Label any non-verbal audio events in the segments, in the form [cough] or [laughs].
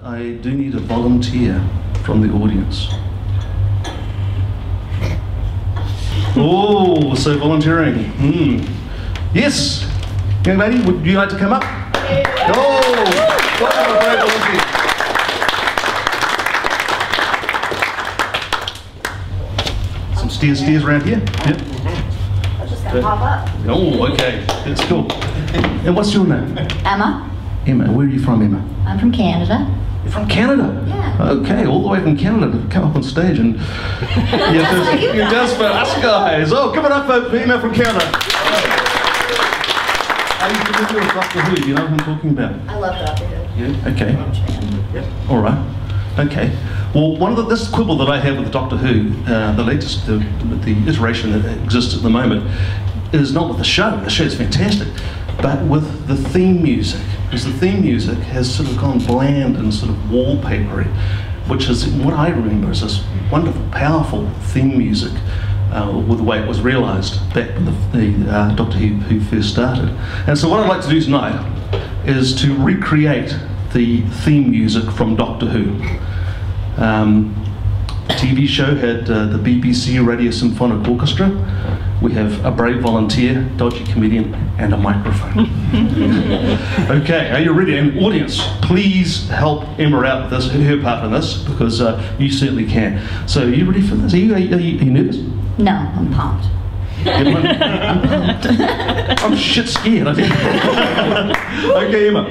but I do need a volunteer from the audience. Oh, so volunteering. Hmm. Yes, young lady, would you like to come up? Oh, welcome, great volunteer. Some stairs, stairs around here. Yep. I'm just gonna pop up. Oh, okay, that's cool. And what's your name? Emma, Emma. Where are you from, Emma? I'm from Canada. You're from Canada? Yeah. Okay, all the way from Canada to come up on stage and. [laughs] yeah, Just for you just for us guys. Oh, give it up for Emma from Canada. Are you familiar with Doctor Who? Do you know what I'm talking about? I love Doctor Who. Yeah. Okay. Fan. All right. Okay. Well, one of the this quibble that I have with Doctor Who, uh, the latest, the, the iteration that exists at the moment, is not with the show. The show is fantastic, but with the theme music, because the theme music has sort of gone bland and sort of wallpapery, which is what I remember as this wonderful, powerful theme music. Uh, with the way it was realised back when the, the uh, Doctor Who, Who first started. And so, what I'd like to do tonight is to recreate the theme music from Doctor Who. Um, TV show had uh, the BBC Radio Symphonic Orchestra. We have a brave volunteer, dodgy comedian, and a microphone. [laughs] okay, are you ready? And audience, please help Emma out with this, her part in this, because uh, you certainly can. So, are you ready for this? Are you, are you, are you, are you nervous? No, I'm pumped. Everyone? [laughs] I'm shit scared. I think. [laughs] okay, Emma.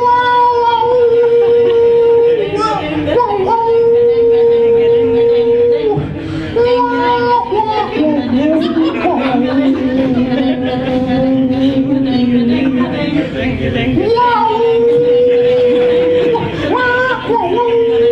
no.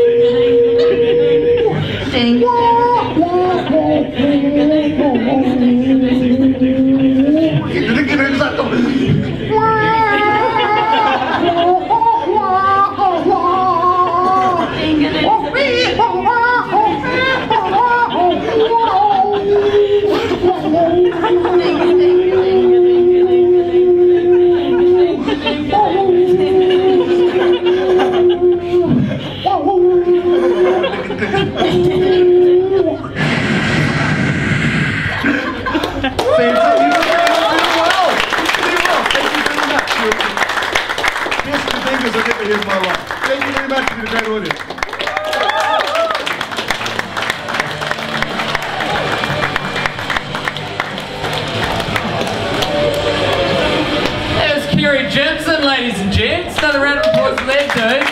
Thank you very much. You the great audience. There's Kerry Jimson, ladies and gents. Another round of applause for that dude.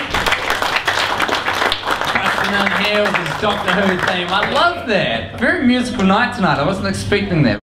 In here with his Doctor Who theme. I love that. Very musical night tonight. I wasn't expecting that.